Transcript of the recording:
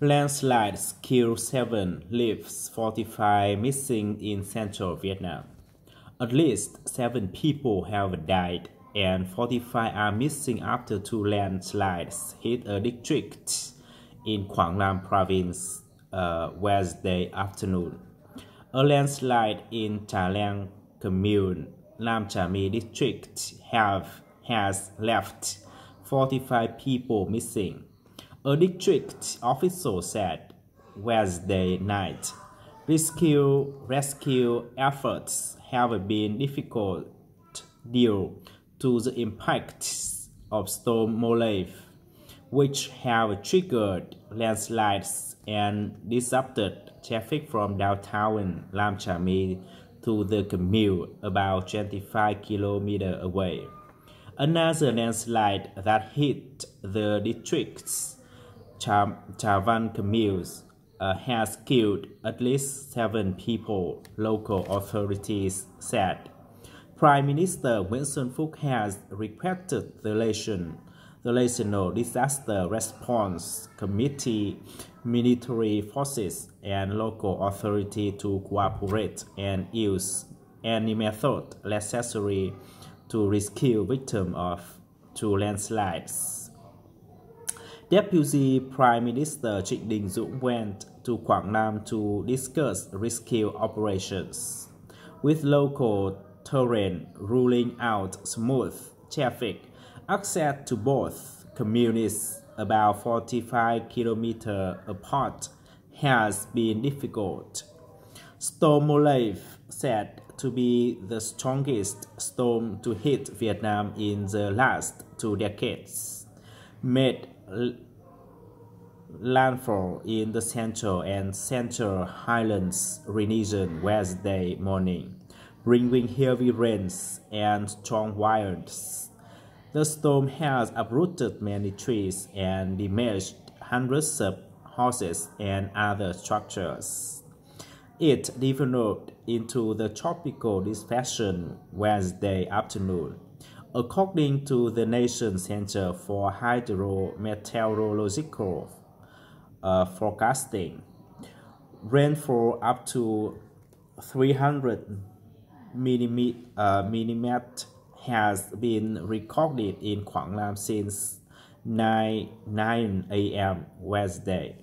Landslides kill 7, leaves 45 missing in central Vietnam. At least 7 people have died and 45 are missing after two landslides hit a district in Quang Nam province uh, Wednesday afternoon. A landslide in Cha Liang commune, Nam Tra My district, have, has left 45 people missing. A district official said Wednesday night. Rescue, rescue efforts have been difficult due to the impacts of Storm Molave, which have triggered landslides and disrupted traffic from downtown Lam Chami to the commune about 25 kilometers away. Another landslide that hit the district's Tra Van commune uh, has killed at least seven people, local authorities said. Prime Minister Nguyễn Phúc has requested the nation the National Disaster Response Committee, military forces, and local authority to cooperate and use any method necessary to rescue victims of two landslides. Deputy Prime Minister Trịnh Đình Dũng went to Quảng Nam to discuss rescue operations, with local terrain ruling out smooth traffic Access to both communities, about 45 kilometers apart, has been difficult. Storm Molave said to be the strongest storm to hit Vietnam in the last two decades, made landfall in the central and central highlands region Wednesday morning, bringing heavy rains and strong winds. The storm has uprooted many trees and damaged hundreds of houses and other structures. It developed into the tropical depression Wednesday afternoon, according to the National Center for Hydrometeorological uh, Forecasting. Rainfall up to 300 millimeter, uh, has been recorded in Quảng Nam since 9, 9 a.m. Wednesday.